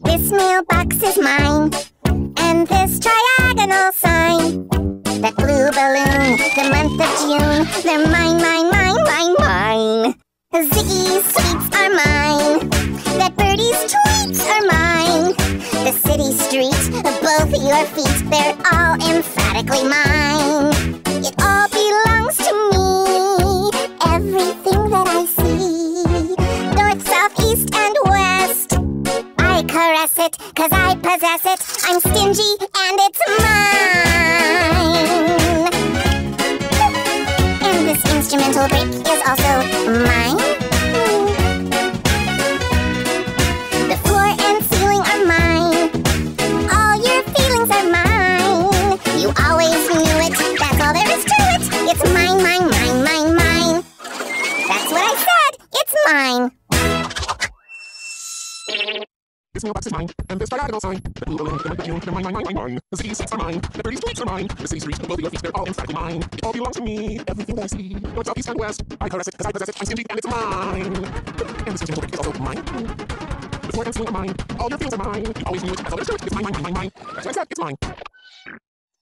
This mailbox is mine, and this triagonal sign. That blue balloon, the month of June, they're mine, mine, mine, mine, mine. Ziggy's sweets are mine. That birdie's tweets are mine. The city streets, both your feet, they're all emphatically mine. It all belongs to me. Possess it. I'm stingy, and it's mine. And this instrumental break is also mine. The floor and ceiling are mine. All your feelings are mine. You always knew This mailbox is mine, and this diagonal sign. The blue balloon, the June, they're mine, mine, mine, mine. The city streets are mine, the birdie's tweets are mine. The city streets, your feet, they're all emphatically mine. It all belongs to me, everything I see. North, south, east, and west. I caress it, cause I possess it. I'm stingy, and it's mine. And this gentle is also mine. The floor and ceiling are mine. All your feelings are mine. You always knew it, that's all there is it. It's mine, mine, mine, mine, mine. That's what I said, it's mine.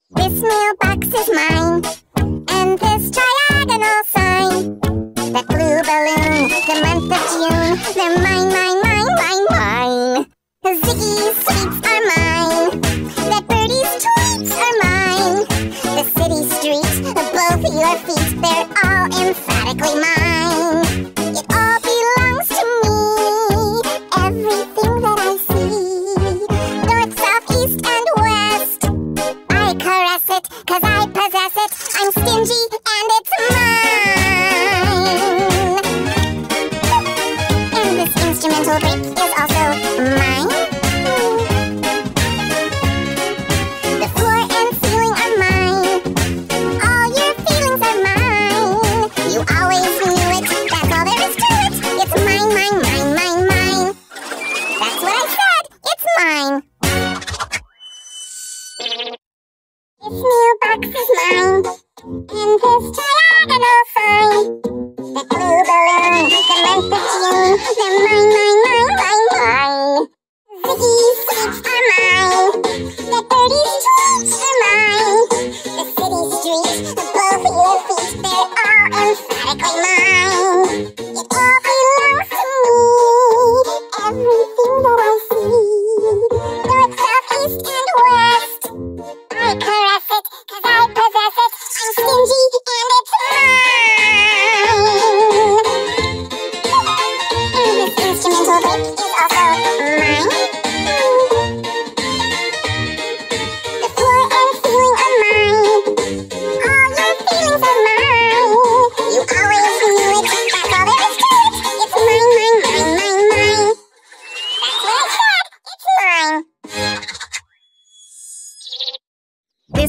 This mailbox is mine, Sweets are mine. That birdie's tweets are mine. The city streets, both your feet, they're all emphatically mine. This mailbox is mine, and this triagonal sign. The blue balloon,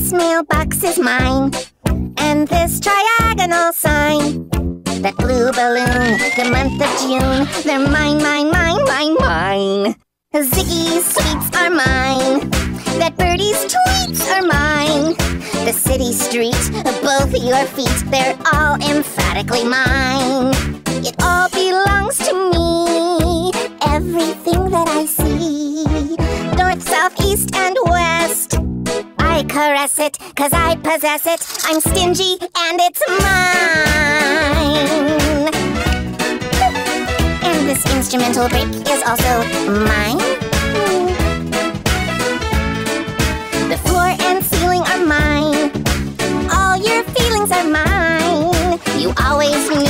This mailbox is mine, and this triagonal sign. That blue balloon, the month of June, they're mine, mine, mine, mine, mine. Ziggy's sweets are mine. That birdie's tweets are mine. The city streets, both your feet, they're all emphatically mine. It all belongs to me. Everything that I see, north, south, east, and west. Caress it, cause I possess it. I'm stingy, and it's mine. And this instrumental break is also mine. The floor and ceiling are mine. All your feelings are mine. You always knew.